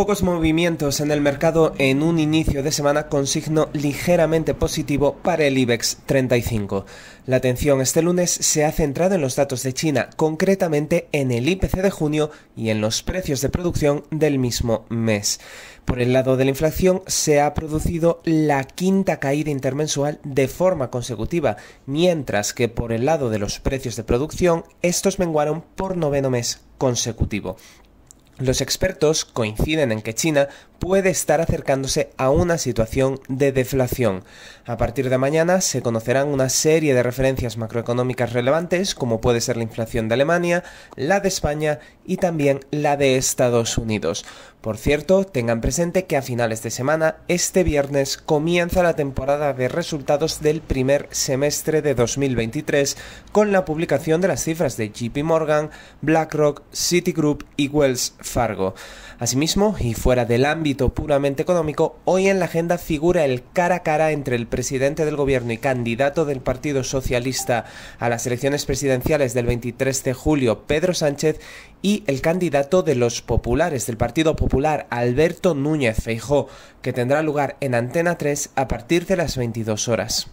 Pocos movimientos en el mercado en un inicio de semana con signo ligeramente positivo para el IBEX 35. La atención este lunes se ha centrado en los datos de China, concretamente en el IPC de junio y en los precios de producción del mismo mes. Por el lado de la inflación se ha producido la quinta caída intermensual de forma consecutiva, mientras que por el lado de los precios de producción estos menguaron por noveno mes consecutivo. Los expertos coinciden en que China puede estar acercándose a una situación de deflación. A partir de mañana se conocerán una serie de referencias macroeconómicas relevantes, como puede ser la inflación de Alemania, la de España y también la de Estados Unidos. Por cierto, tengan presente que a finales de semana, este viernes, comienza la temporada de resultados del primer semestre de 2023 con la publicación de las cifras de JP Morgan, BlackRock, Citigroup y Wells Fargo. Asimismo, y fuera del ámbito puramente económico, hoy en la agenda figura el cara a cara entre el presidente del gobierno y candidato del Partido Socialista a las elecciones presidenciales del 23 de julio, Pedro Sánchez, y el candidato de los populares del Partido Popular, Alberto Núñez Feijó, que tendrá lugar en Antena 3 a partir de las 22 horas.